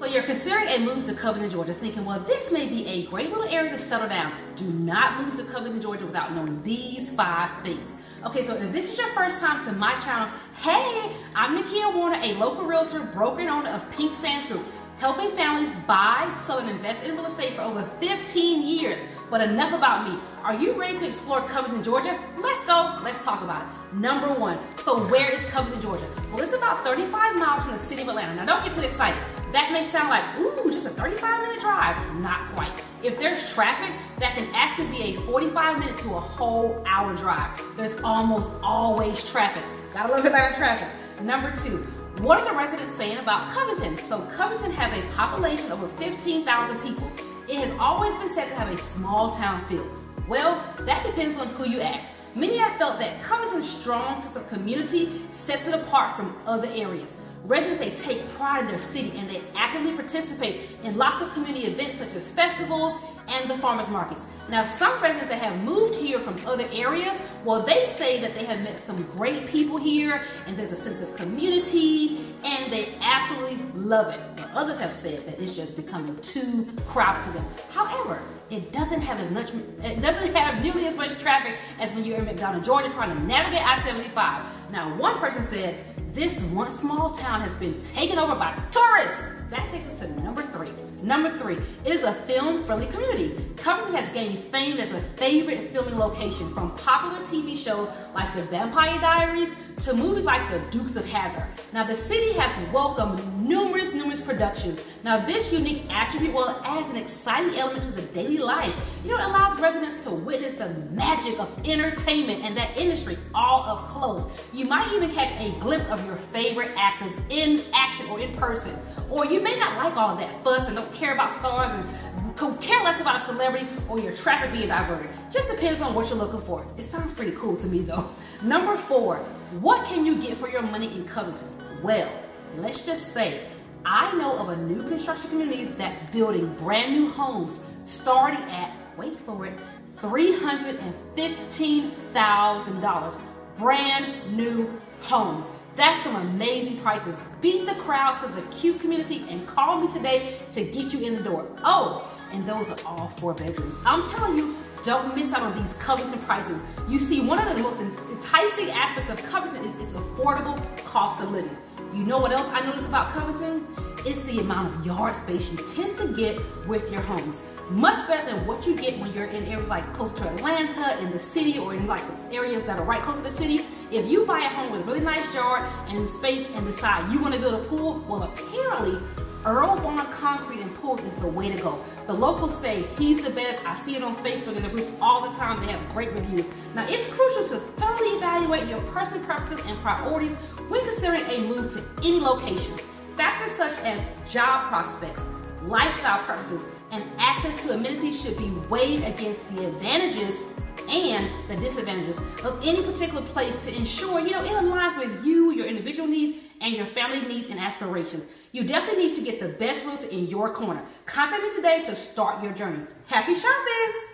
So you're considering a move to Covington, Georgia, thinking, well, this may be a great little area to settle down. Do not move to Covington, Georgia without knowing these five things. Okay, so if this is your first time to my channel, hey, I'm Nakia Warner, a local realtor, broker and owner of Pink Sands Group, helping families buy, sell, and invest in real estate for over 15 years. But enough about me. Are you ready to explore Covington, Georgia? Let's go. Let's talk about it. Number one. So where is Covington, Georgia? Well, it's about 35 miles from the city of Atlanta. Now, don't get too excited. That may sound like, ooh, just a 35 minute drive. Not quite. If there's traffic, that can actually be a 45 minute to a whole hour drive. There's almost always traffic. Gotta love Atlanta traffic. Number two, what are the residents saying about Covington? So Covington has a population of over 15,000 people. It has always been said to have a small town feel. Well, that depends on who you ask. Many have felt that Covington's strong sense of community sets it apart from other areas. Residents, they take pride in their city and they actively participate in lots of community events such as festivals and the farmers markets. Now, some residents that have moved here from other areas, well, they say that they have met some great people here and there's a sense of community and they absolutely love it. But others have said that it's just becoming too crowded to them. However, it doesn't have as much, it doesn't have nearly as much traffic as when you're in McDonough, Georgia, trying to navigate I-75. Now, one person said, this once small town has been taken over by tourists. Number three, it is a film-friendly community. Covington has gained fame as a favorite filming location from popular TV shows like The Vampire Diaries to movies like The Dukes of Hazzard. Now, the city has welcomed numerous, numerous productions. Now, this unique attribute, well, adds an exciting element to the daily life. You know, it allows residents to witness the magic of entertainment and that industry all up close. You might even catch a glimpse of your favorite actors in action or in person. Or you may not like all that fuss and don't care about stars and care less about a celebrity or your traffic being diverted. Just depends on what you're looking for. It sounds pretty cool to me though. Number four, what can you get for your money in Covington? Well, let's just say I know of a new construction community that's building brand new homes starting at, wait for it, $315,000. Brand new homes. That's some amazing prices. Beat the crowds for the cute community and call me today to get you in the door. Oh, and those are all four bedrooms. I'm telling you, don't miss out on these Covington prices. You see, one of the most enticing aspects of Covington is its affordable cost of living. You know what else I notice about Covington? It's the amount of yard space you tend to get with your homes. Much better than what you get when you're in areas like close to Atlanta, in the city, or in like areas that are right close to the city. If you buy a home with a really nice yard and space and decide you want to build a pool, well apparently Earl Bond Concrete and Pools is the way to go. The locals say he's the best. I see it on Facebook and the groups all the time. They have great reviews. Now, it's crucial to thoroughly evaluate your personal preferences and priorities when considering a move to any location. Factors such as job prospects, lifestyle preferences, and access to amenities should be weighed against the advantages and the disadvantages of any particular place to ensure, you know, it aligns with you, your individual needs, and your family needs and aspirations. You definitely need to get the best realtor in your corner. Contact me today to start your journey. Happy shopping!